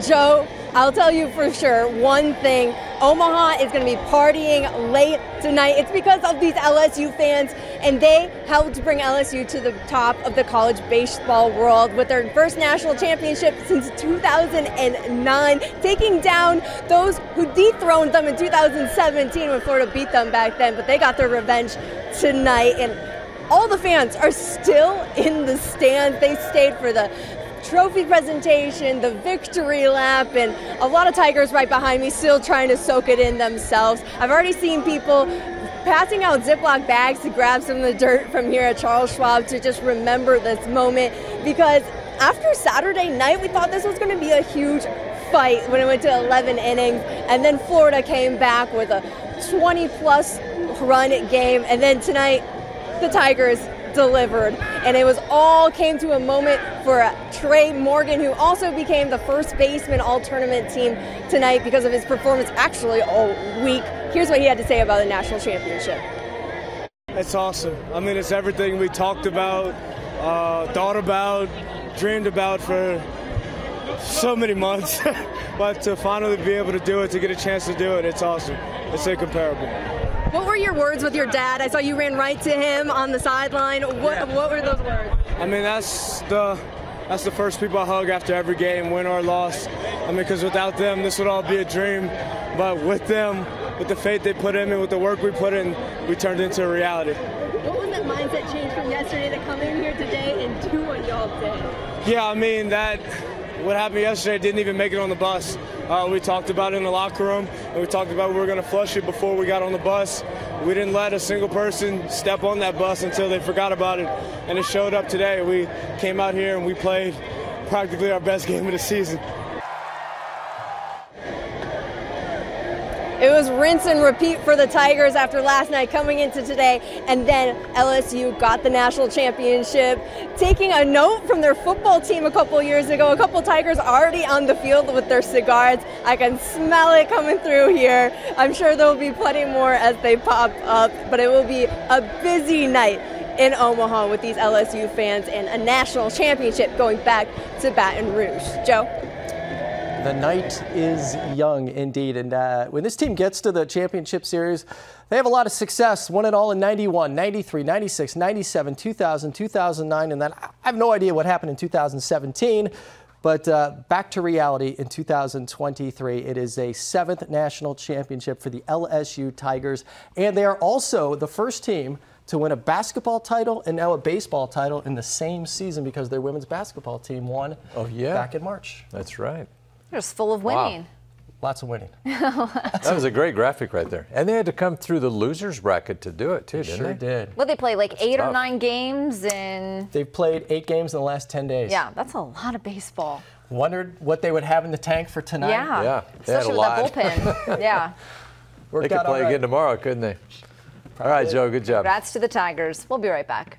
Joe, I'll tell you for sure one thing Omaha is going to be partying late tonight. It's because of these LSU fans, and they helped bring LSU to the top of the college baseball world with their first national championship since 2009, taking down those who dethroned them in 2017 when Florida beat them back then. But they got their revenge tonight, and all the fans are still in the stands. They stayed for the trophy presentation, the victory lap, and a lot of Tigers right behind me still trying to soak it in themselves. I've already seen people passing out Ziploc bags to grab some of the dirt from here at Charles Schwab to just remember this moment because after Saturday night, we thought this was going to be a huge fight when it went to 11 innings, and then Florida came back with a 20 plus run game, and then tonight, the Tigers delivered. And it was all came to a moment for Tre' Morgan, who also became the first baseman all tournament team tonight because of his performance actually all week. Here's what he had to say about the national championship. It's awesome. I mean, it's everything we talked about, uh, thought about, dreamed about for so many months. but to finally be able to do it, to get a chance to do it, it's awesome. It's incomparable. What were your words with your dad? I saw you ran right to him on the sideline. What, yeah. what were those words? I mean, that's the that's the first people I hug after every game, win or loss. I mean, because without them, this would all be a dream. But with them, with the faith they put in me, with the work we put in, we turned into a reality. What was that mindset change from yesterday to come in here today and do what y'all did? Yeah, I mean that what happened yesterday didn't even make it on the bus. Uh, we talked about it in the locker room, and we talked about we were going to flush it before we got on the bus. We didn't let a single person step on that bus until they forgot about it, and it showed up today. We came out here and we played practically our best game of the season. It was rinse and repeat for the Tigers after last night coming into today, and then LSU got the national championship. Taking a note from their football team a couple years ago, a couple Tigers already on the field with their cigars. I can smell it coming through here. I'm sure there will be plenty more as they pop up, but it will be a busy night in Omaha with these LSU fans and a national championship going back to Baton Rouge. Joe? The night is young indeed. And uh, when this team gets to the championship series, they have a lot of success. Won it all in 91, 93, 96, 97, 2000, 2009. And then I have no idea what happened in 2017. But uh, back to reality in 2023. It is a seventh national championship for the LSU Tigers. And they are also the first team to win a basketball title and now a baseball title in the same season because their women's basketball team won oh, yeah. back in March. That's right. They're just full of winning. Wow. Lots of winning. that was a great graphic right there. And they had to come through the losers bracket to do it too, they didn't sure they? did. Well, they play like that's eight tough. or nine games in. They've played eight games in the last 10 days. Yeah, that's a lot of baseball. Wondered what they would have in the tank for tonight. Yeah, yeah especially with that bullpen. yeah. Worked they could play right. again tomorrow, couldn't they? Probably. All right, Joe, good job. Congrats to the Tigers. We'll be right back.